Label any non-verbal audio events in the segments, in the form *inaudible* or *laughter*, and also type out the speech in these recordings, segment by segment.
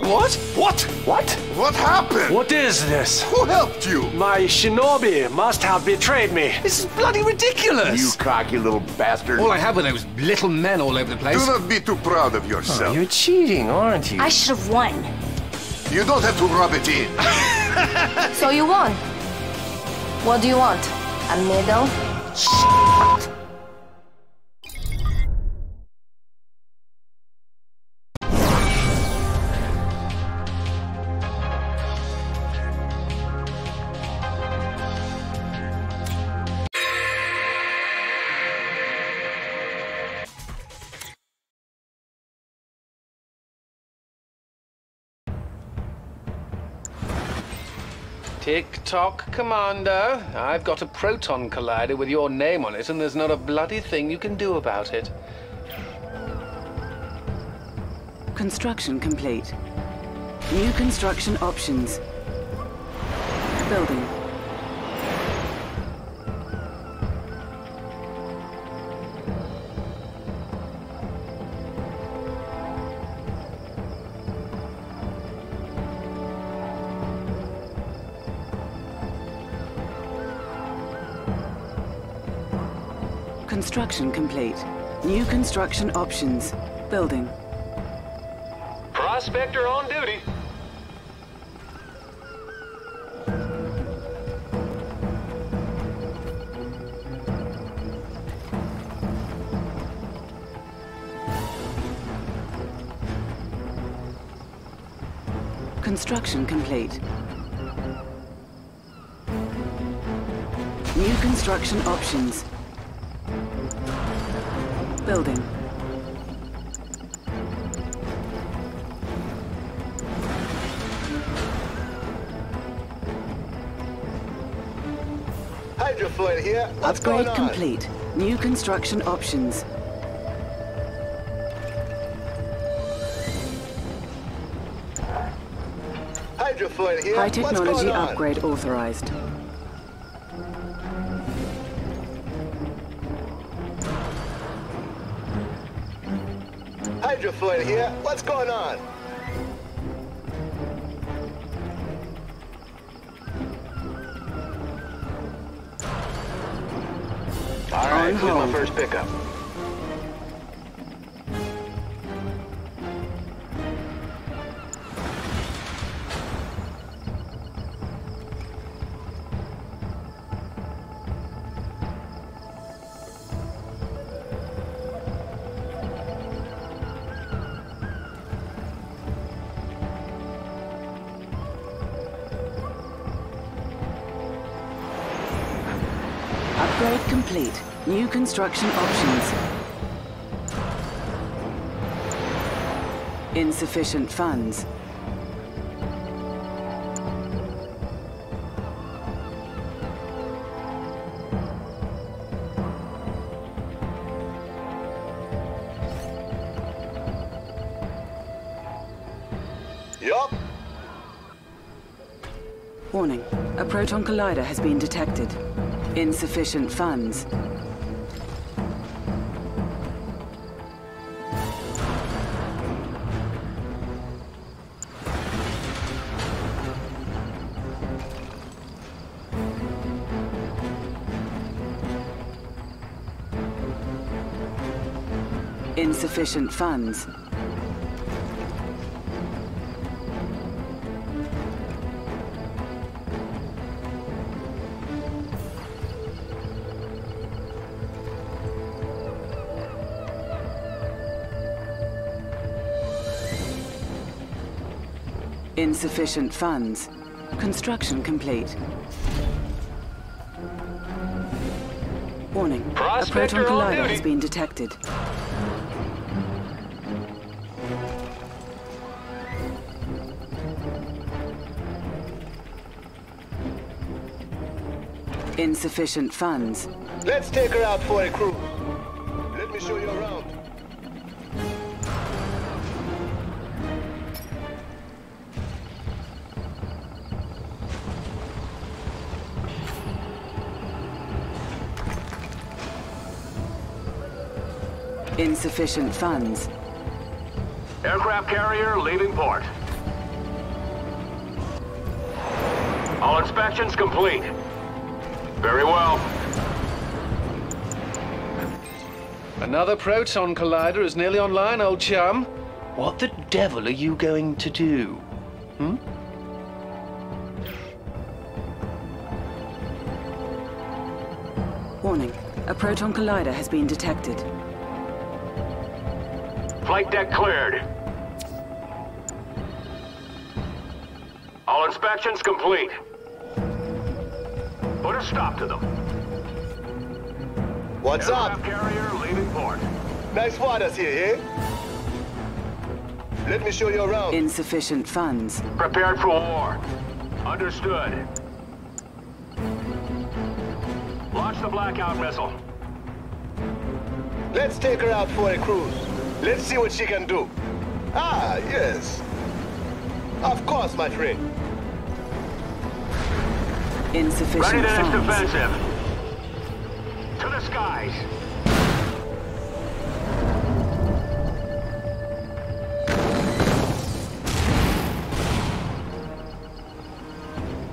What? What? What? What happened? What is this? Who helped you? My shinobi must have betrayed me. This is bloody ridiculous. You cocky little bastard. All I had were those little men all over the place. Do not be too proud of yourself. Oh, you're cheating, aren't you? I should have won. You don't have to rub it in. *laughs* So you won. What do you want? A medal? Tick tock, Commander. I've got a proton collider with your name on it, and there's not a bloody thing you can do about it. Construction complete. New construction options. Building. Construction complete. New construction options. Building. Prospector on duty. Construction complete. New construction options. Building. Hydrofoil here. What's Upgrade complete. New construction options. Hydrofoil here. High technology upgrade authorized. Hydrofoil here. What's going on? All right, here's my first pickup. Construction options. Insufficient funds. Yup. Warning. A proton collider has been detected. Insufficient funds. Insufficient funds. Insufficient funds. Construction complete. Warning. A proton collider has been detected. Insufficient funds. Let's take her out for a cruise. Let me show you around. Insufficient funds. Aircraft carrier leaving port. All inspections complete. Very well. Another proton collider is nearly online, old chum. What the devil are you going to do? Hmm? Warning. A proton collider has been detected. Flight deck cleared. All inspections complete. Put a stop to them. What's up? Carrier leaving port. Nice waters here, eh? Let me show you around. Insufficient funds. Prepared for war. Understood. Launch the blackout missile. Let's take her out for a cruise. Let's see what she can do. Ah, yes. Of course, my friend. Insufficient Ready the next funds. offensive. To the skies.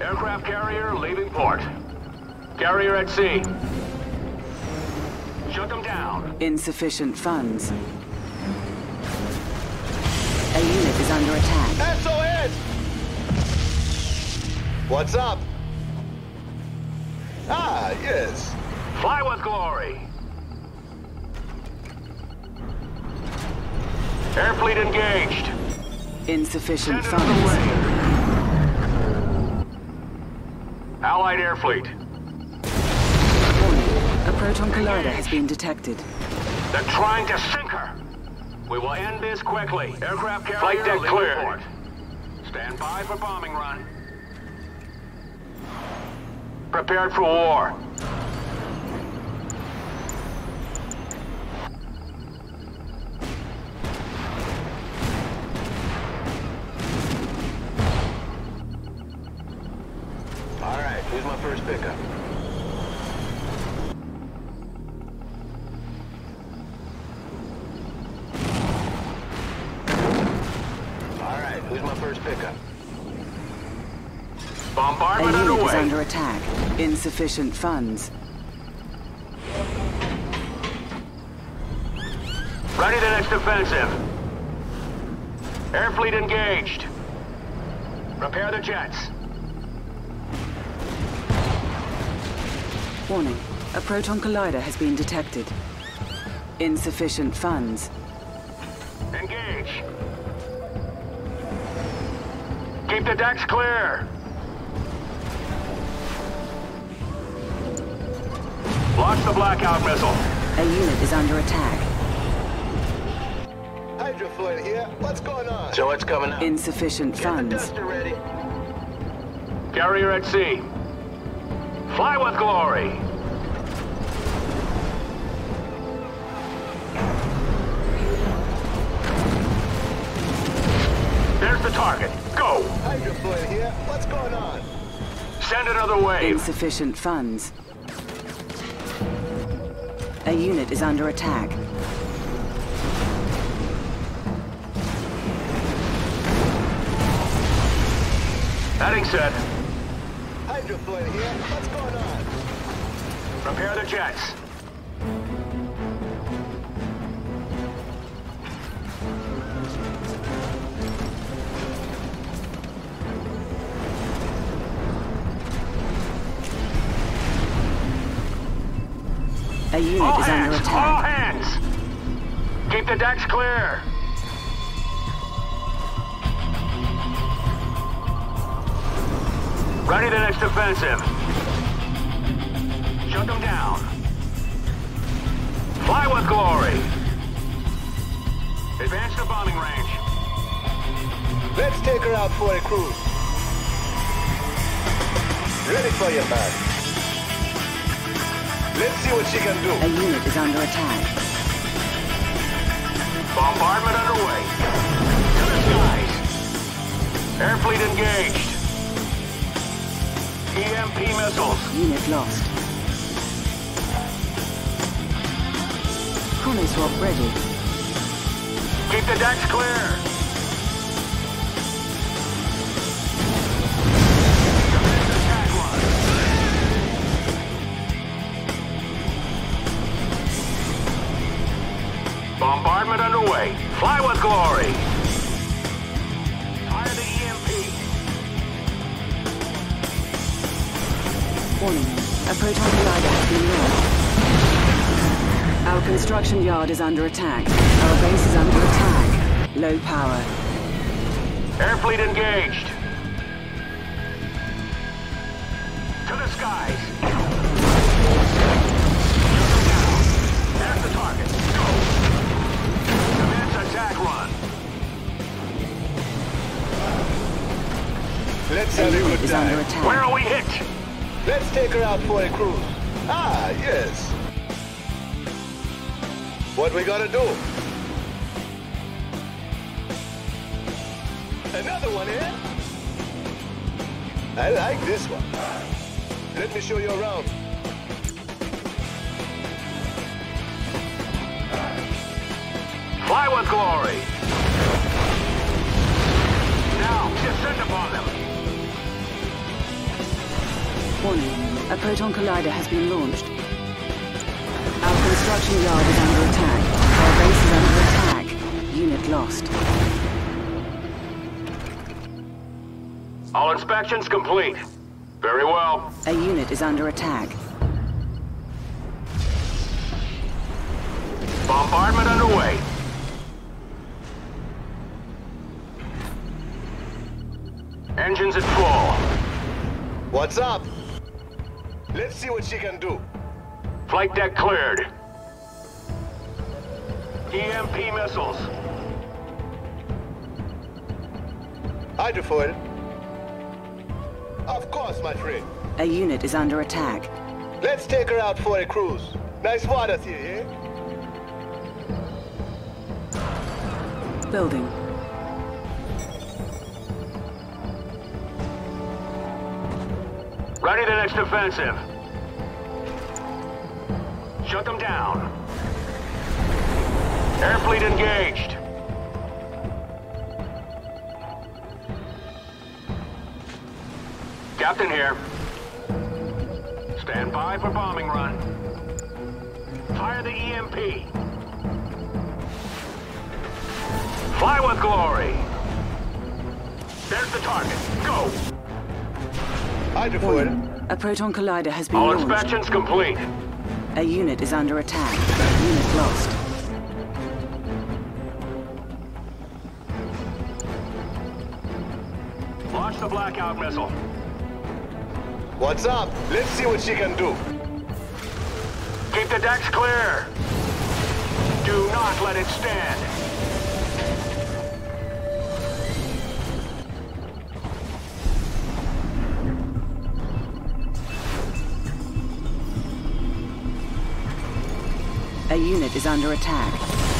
Aircraft carrier leaving port. Carrier at sea. Shut them down. Insufficient funds. A unit is under attack. SOS! What's up? Ah, yes. Fly with glory. Air fleet engaged. Insufficient Send funds. away. Allied air fleet. Warning. A proton collider has been detected. They're trying to sink her. We will end this quickly. Aircraft carrier Flight deck clear. Port. Stand by for bombing run. Prepared for war. All right, who's my first pickup? All right, who's my first pickup? Bombardment unit is under attack. Insufficient funds. Ready the next offensive. Air fleet engaged. Prepare the jets. Warning. A proton collider has been detected. Insufficient funds. Engage. Keep the decks clear. Launch the blackout missile. A unit is under attack. Hydrofoil here. What's going on? So what's coming up? Insufficient Get funds. duster ready. Carrier at sea. Fly with glory. There's the target. Go. Hydrofoil here. What's going on? Send another wave. Insufficient funds. A unit is under attack. Heading set. Hydroplane here. What's going on? Prepare the jets. Unit All is under hands! All hands! Keep the decks clear. Ready the next offensive. Shut them down. Fly with glory. Advance to bombing range. Let's take her out for a cruise. Ready for your man. Let's see what she can do. A unit is under attack. Bombardment underway. To the skies. Air fleet engaged. EMP missiles. Unit lost. Chronoswap ready. Keep the decks clear. underway. Fly with glory. Fire the EMP. Warning. A proton collider has been launched. Our construction yard is under attack. Our base is under attack. Low power. Air fleet engaged. Let's A have a unit good is under attack. Where are we hit? Let's take her out for a cruise. Ah, yes. What we gotta do? Another one, in. I like this one. Let me show you around. Fly with glory. Now, descend upon them. Warning. A Proton Collider has been launched. Our construction yard is under attack. Our base is under attack. Unit lost. All inspections complete. Very well. A unit is under attack. Bombardment underway. Engines at full. What's up? Let's see what she can do. Flight deck cleared. EMP missiles. Hydrofoil. Of course, my friend. A unit is under attack. Let's take her out for a cruise. Nice water here, eh? Building. Ready the next offensive. Shut them down. Air fleet engaged. Captain here. Stand by for bombing run. Fire the EMP. Fly with glory. There's the target. Go. Hydrofoil. Warning. A Proton Collider has been All launched. inspections complete. A unit is under attack. Unit lost. Launch the blackout missile. What's up? Let's see what she can do. Keep the decks clear. Do not let it stand. A unit is under attack.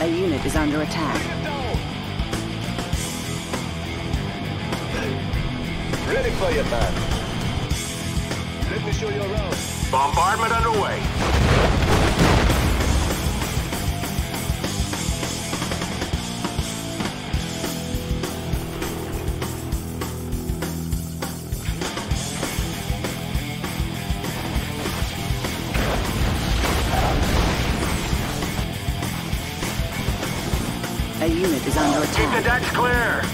A unit is under attack. Ready for you, man. Let me show you around. Bombardment underway. Is under Keep the decks clear.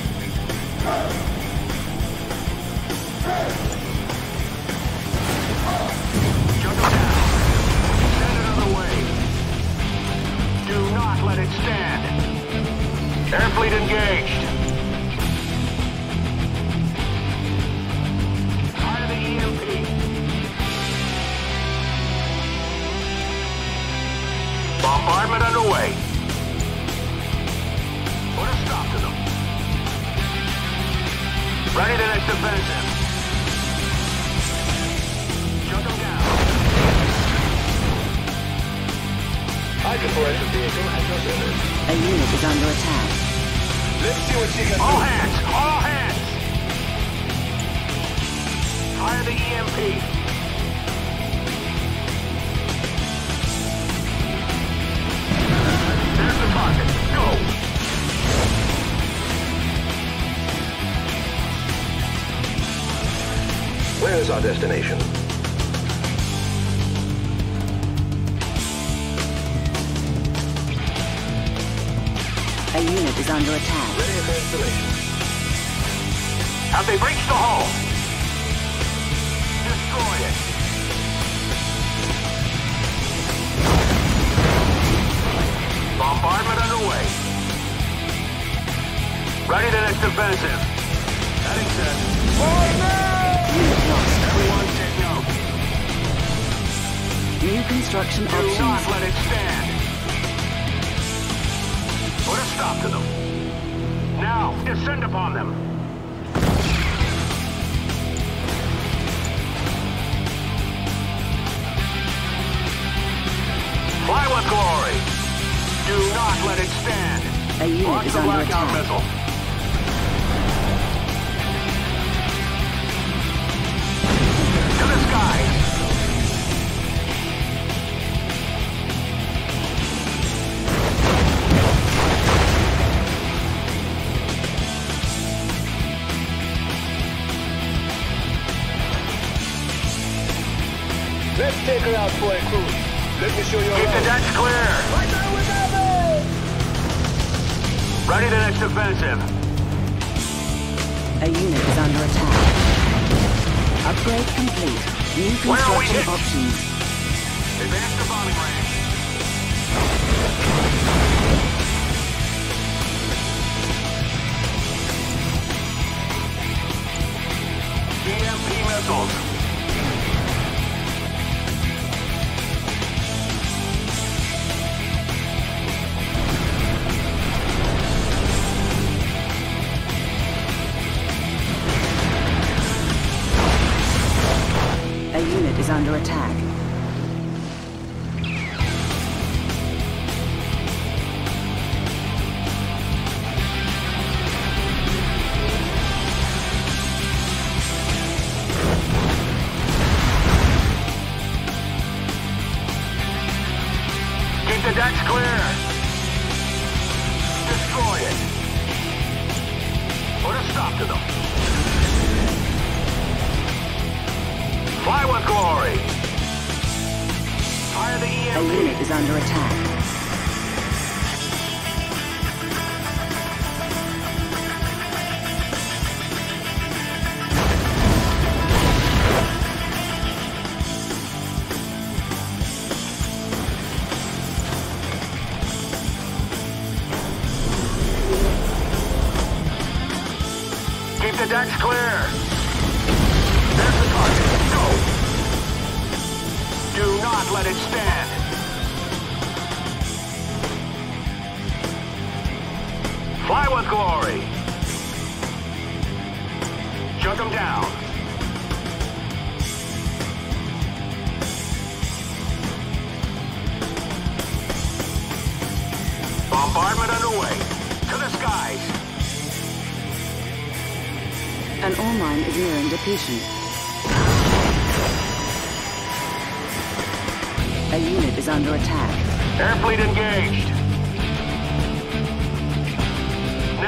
Our destination? A unit is under attack. Ready for installation. Have they breached the hull? Destroy it. Bombardment underway. Ready the next offensive. Heading set. Unit New construction Do not options. let it stand. Put a stop to them. Now, descend upon them. Fly with glory. Do not let it stand. A unit Launch is the under blackout attack. missile. Complete. New Where are we construction options. Under attack. Decks clear.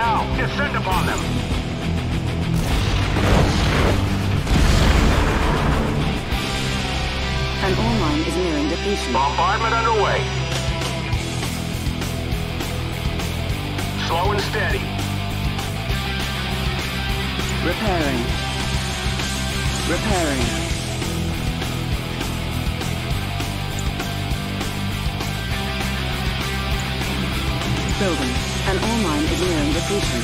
Now, descend upon them. An ore mine is nearing depletion. Bombardment underway. Slow and steady. Repairing. Repairing. Building. Mine is nearing.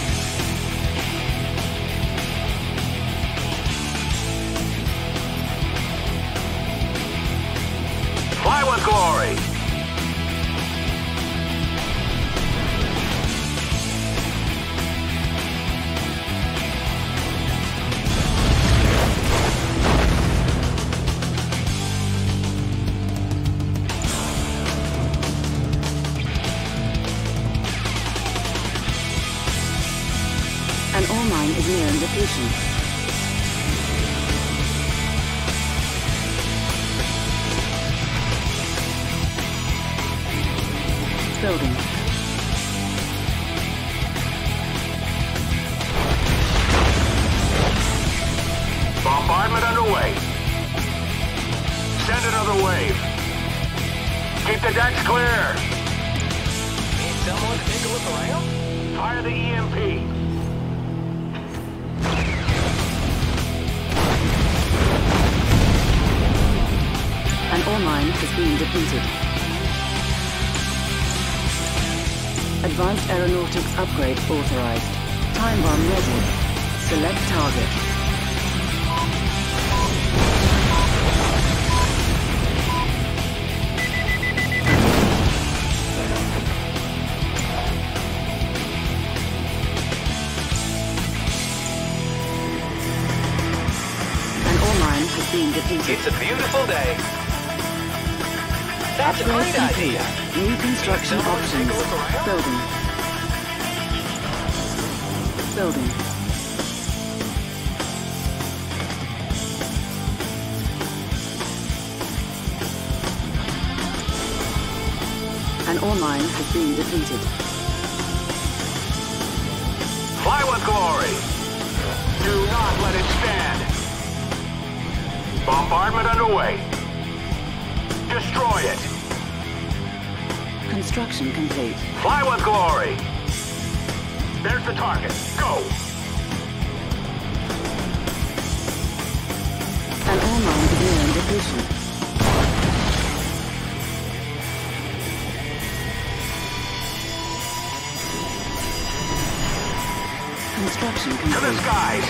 Fly with glory. Nearing depletion. Building. Select target. An ore mine has been depleted. It's a beautiful day. That's a Upgrade great complete. idea. New construction options. a? Building. Building. An ore mine has been depleted. Fly with glory. Do not let it stand. Bombardment underway. Destroy it. Construction complete. Fly with glory. There's the target. Go. An ore mine is nearing depletion. Construction To the skies.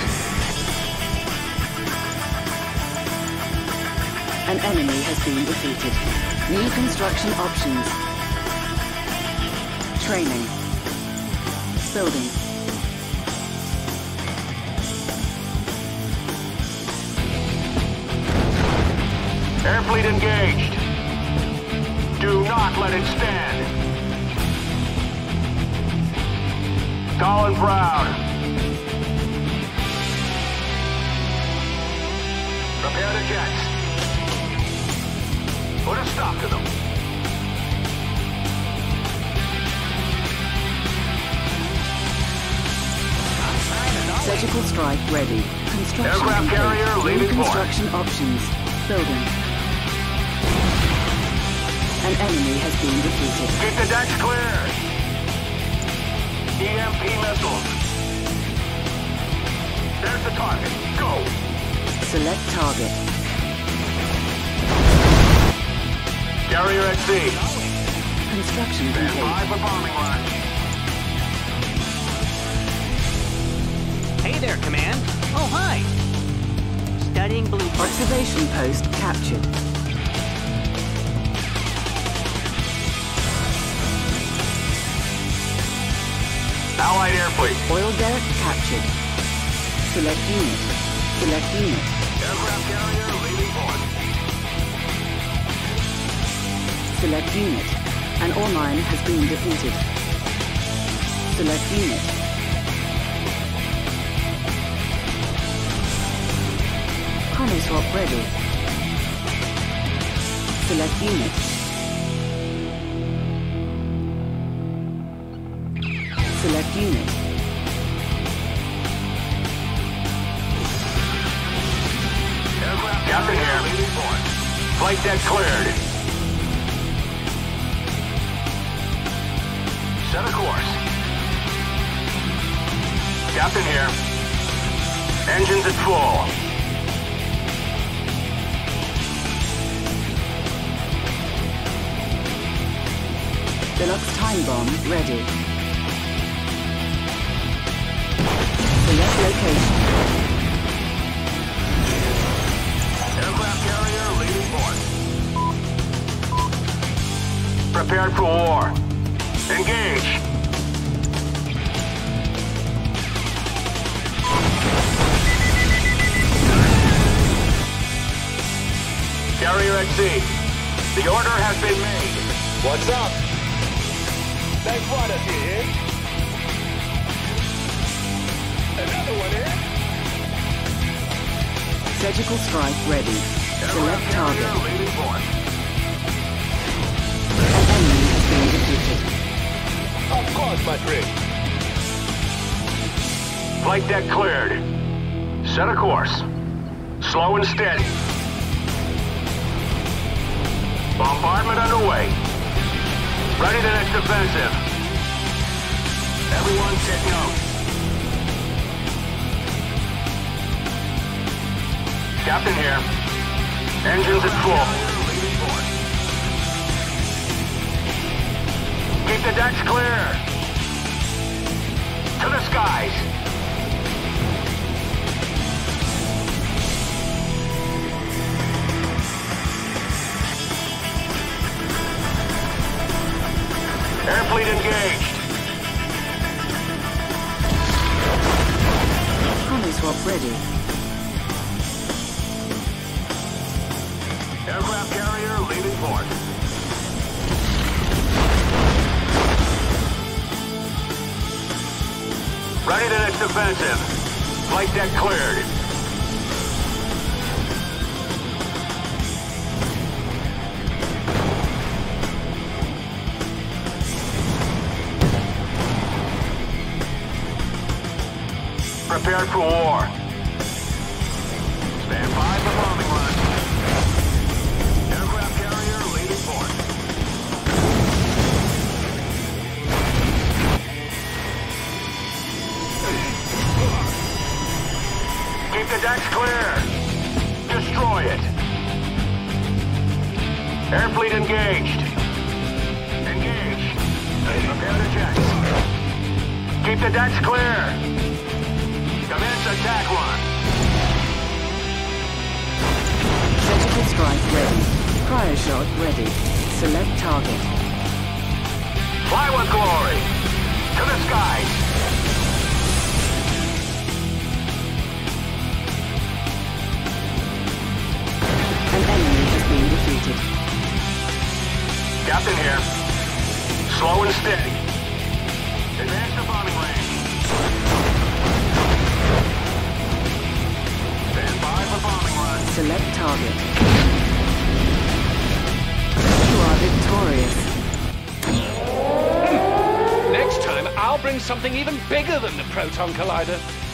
An enemy has been defeated. New construction options. Training. Building. Air fleet engaged. Do not let it stand. Tall and Prepare the jets. Put a stop to them. Surgical strike ready. Construction Aircraft complete. carrier leaving construction options. Building. An enemy has been defeated. Keep the decks clear. EMP missiles. There's the target. Go. Select target. Carrier at sea. Construction Stand complete. by for bombing run. Hey there, Command. Oh, hi. Studying blueprints. Observation post captured. Allied air fleet. Oil derrick captured. Select unit. Select unit. Select unit. An ore mine has been defeated. Select unit. Chrono swap ready. Select unit. Select unit. Flight deck cleared. Set a course. Captain here. Engines at full. Deluxe time bomb ready. Select location. Port. Prepared for war. Engage. Carrier at sea. The order has been made. What's up? For us here. Another one, eh? Surgical strike ready. Select target. enemy has been defeated. Of course, my friend. Flight deck cleared. Set a course. Slow and steady. Bombardment underway. Ready the next offensive. Everyone take note. Captain here. Engines at full. Keep the decks clear. To the skies. Air fleet engaged. Honey swap ready. Aircraft carrier leaving port. Ready the next offensive. Flight deck cleared. Prepared for war. Target. Fly with glory. To the skies. An enemy has been defeated. Captain here. Slow and steady. Something even bigger than the Proton Collider.